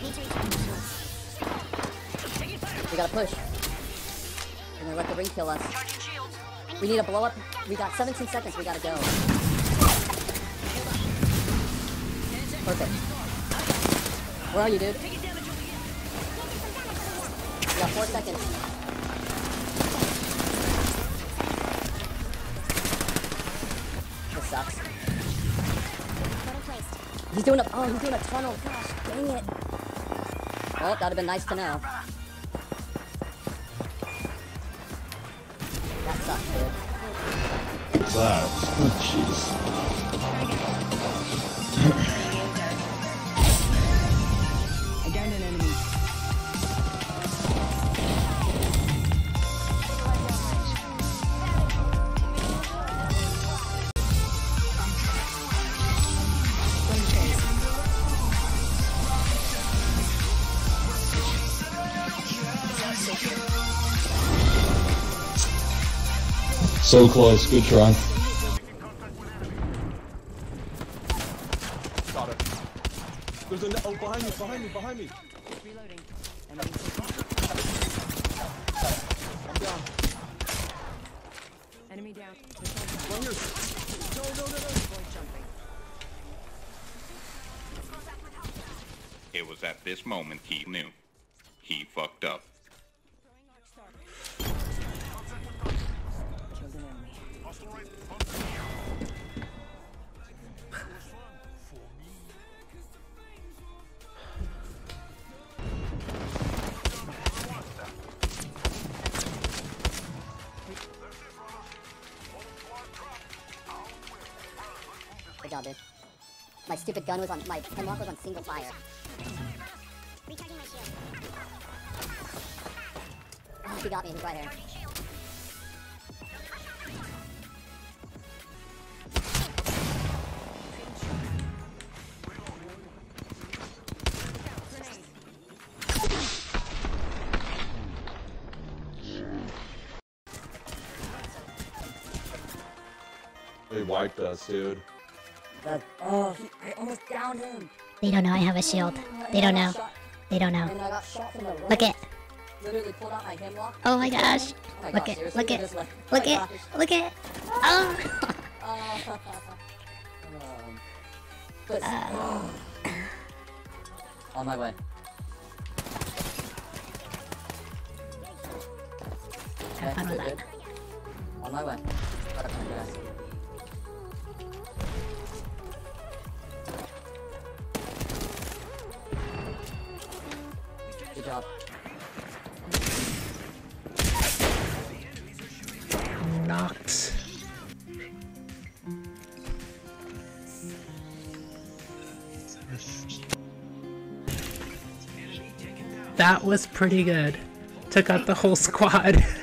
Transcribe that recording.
We gotta push. We're gonna let the ring kill us. We need a blow up. We got 17 seconds. We gotta go. Perfect. Where are you, dude? We got four seconds. This sucks. He's doing a oh he's doing a tunnel. Gosh, dang it. Well, that'd have been nice to know. That sucks, dude. That. Oh, jeez. So close. Good try. Got it. There's a oh behind me, behind me, behind me. Reloading. I'm down. Enemy down. One here. No, no, no, no. Avoid jumping. It was at this moment he knew. He fucked up. Good job, dude. My stupid gun was on my Hemlok was on single fire. Oh, he got me. He's right here. They wiped us, dude. The, oh, he, I almost downed him. They don't know I have a shield. They don't know. They don't know. And I got shot from the right. Look it. Literally pulled out my Hemlok. Oh my gosh. Oh Look it. Look it. Look oh it. Look it. Oh. Um, but, on my way. Have fun with that. On my way. Good job. Knocked. That was pretty good. Took out the whole squad.